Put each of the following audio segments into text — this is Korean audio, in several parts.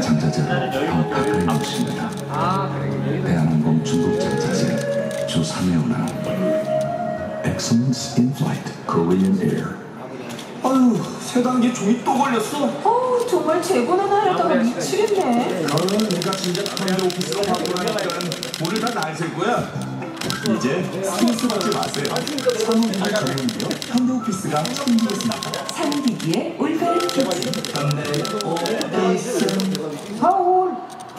장자재로 더 가까이 오십니다. 대한항공 중국 장자재 주 3회 운항 Excellence in Flight Korean Air 아유, 세 단계 종이 또 걸렸어. 어우 정말 재고는 하려다가 미치겠네. 너는 내가 진짜 현대 오피스로 바꾸라니까 우리 다날 셀 거야. 이제 스트레스 받지 마세요. 사무기계 전문기업 현대 오피스가 챙기겠습니다. 산기기의 올바른 교체. 서울 사람은 더 있어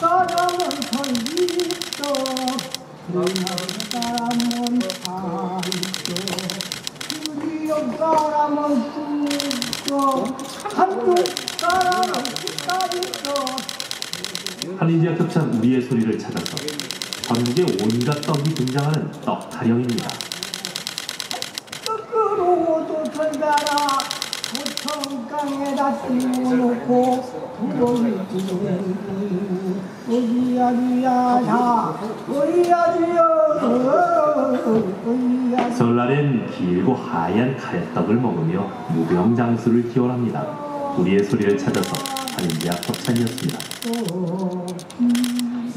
우리나라 사람은 다 있어 우리역 사람은 죽어 한인지와 협찬 우리의 소리를 찾아서 전국에 온갖 떡이 등장하는 떡 타령입니다. 거꾸로도 던져라 보통 땅에다 띄워놓고 설날엔 길고 하얀 가래떡을 먹으며 무병장수를 기원합니다. 우리의 소리를 찾아서 한인지와 협찬이었습니다.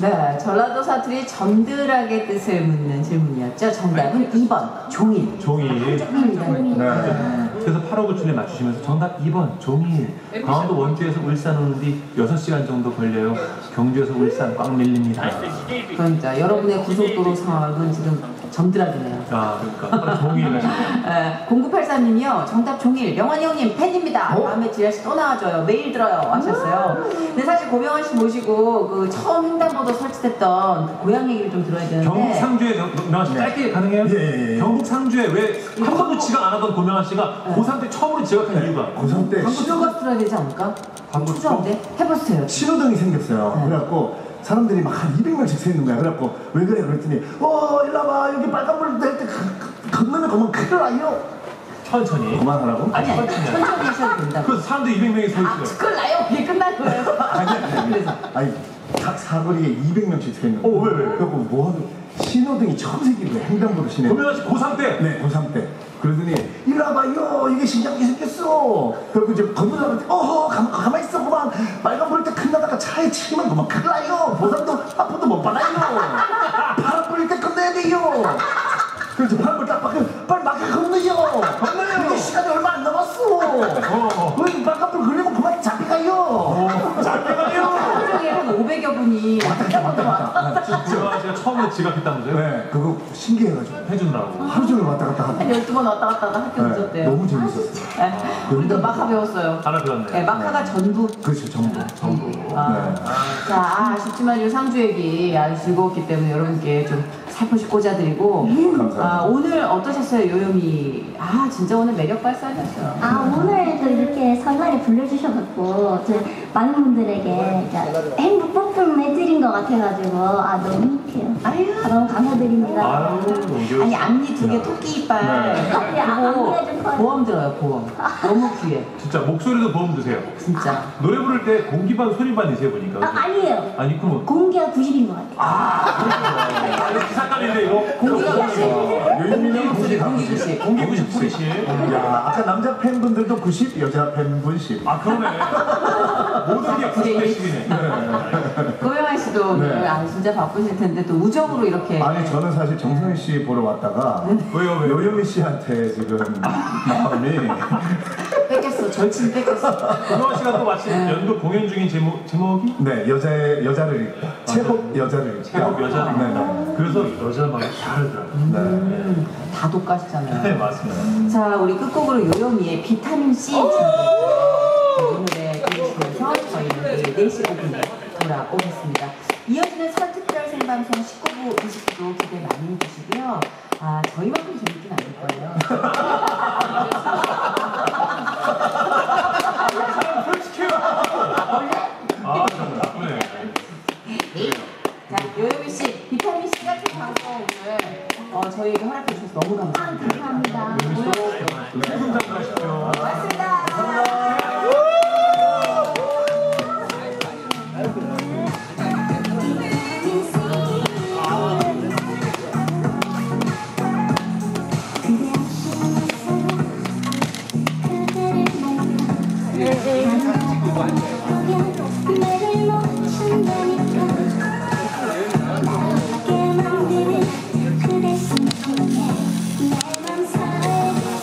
네, 전라도 사투리 점들하게 뜻을 묻는 질문이었죠. 정답은 2번 종일. 종이. 종 일이라는 그래서 8597에 맞추시면서 정답 2번 종일. 강원도 원주에서 울산 오는 뒤 6시간 정도 걸려요. 경주에서 울산 꽉 밀립니다. 그러니까 여러분의 고속도로 상황은 지금 점들하기네요. 아, 그러니까 종일. 에, 0983님이요. 정답 종일. 명환이 형님 팬입니다. 다음에 지라씨 또 나와줘요. 매일 들어요. 하셨어요. 근데 사실 고명환 씨 모시고 그 처음 횡단보도 설치됐던 그 고향 얘기를 좀 들어야 되는데. 경북 상주에 명한 씨 짧게 가능해요? 예, 예, 예. 경북 상주에 왜 한 번도 지각 안 하던 고명한 씨가 고3 때 처음으로 지각한 이유가 고3 때 광고 들어가 들어야 되지 않을까? 광고 초조한데? 해보세요. 신호등이 생겼어요. 네. 그래갖고 사람들이 막 한 200명씩 서 있는 거야. 그래갖고 왜 그래? 그랬더니 어 일로 와봐 여기 빨간불 될때 건너면 가면 큰일 나요. 천천히. 그만하라고? 아니, 아니, 천천히 하셔도 된다고. 그래서 사람들이 200명이 서 아, 있어요. 그걸 나요? 비 끝날 거예요. 아니 아니 그래서. 아니 각 사거리에 200명씩 서 있는 거야. 어, 왜, 왜, 왜? 그래갖고 뭐 하는 신호등이 처음 생긴 거야. 횡단보도 신호. 씨 고3 때 네, 고3 때. 그러더니, 일로 와봐요. 이게 신장기 생겼어. 그리고 이제 건너자마자, 어허, 가만, 가만히 있어. 그만. 빨간 불때 큰나다가 차에 치면 그만 큰일 나요. 고3도 아파도 못 받아요. 바람 불때 끝내야 돼요. 그래서 바람 불딱 막혀, 빨리 막혀 건너요. 건너요. 이게 시간이 얼마 안 남았어. 어. 왜 빨간 불 걸리면 그만 잡혀가요. 잡혀가요. 하루에 한 500여 분이 왔다 갔다 왔다 갔다 고명한 씨가 처음에 지각했다면서요? 네, 그거 신기해가지고. 해준다고. 하루 종일 왔다 갔다 하고. 한 12번 왔다 갔다 하다 학교 네, 늦었대요. 너무 재밌었어요. 네. 우리도 마카 배웠어요. 하나 배웠네. 네, 마카가 전부. 그렇죠, 전부. 전부. 아. 네. 자, 아, 아쉽지만 이 상주 얘기 아주 즐거웠기 때문에 여러분께 좀 살포시 꽂아드리고. 감사합니다. 아, 오늘 어떠셨어요, 요요미? 아, 진짜 오늘 매력 발산이었어요. 아 오늘도 이렇게 설날에 불러주셔갖고 저 많은 분들에게 행복 뿜뿜 해드린 것 같아가지고 아 너무 행복해요. 아유. 아, 너무 감사드립니다. 아유, 아니, 앞니 두 개 토끼 이빨. 네, 그거 앞니가 좀 커요. 보험 들어요, 보험. 너무 귀해. 진짜 목소리도 보험 드세요. 진짜. 노래 부를 때 공기반 소리반 이세요 보니까. 아 아니에요. 아니 그럼 공기가 90인 것 같아요. 아, 이거 기사감인데 이거. 공기가 90. 유인민은 공기 90, 90. 90. 공기 90 90. 야, 아까 남자 팬분들도 90, 여자 팬분 10. 아 그러네. 모든 게 90대씩이네. 고명환 씨도 오늘 네. 아, 진짜 바쁘실 텐데 또 우정으로 이렇게. 아니 저는 사실 정선 씨 보러 왔다가 왜요 왜요? 요요미 씨한테 지금 마음이. 절친 뺏겼어. 고명환 씨가 또 마침 연극 공연 중인 제목 제목이 네 여자의 여자를 읽다 체법 여자를 읽다 체법 여자를 네, 읽다. 그래서 여자만 다르더라고요. 네. 음, 다 독가시잖아요. 네 맞습니다. 자, 우리 끝곡으로 요요미의 비타민 C 준비했고요. 오늘의 들으시면서 저희는 내일 4시 5분에 돌아오겠습니다. 이어지는 설 특별 생방송 19부, 20부도 기대 많이 해주시고요. 아, 저희만큼 재밌긴 않을 거예요.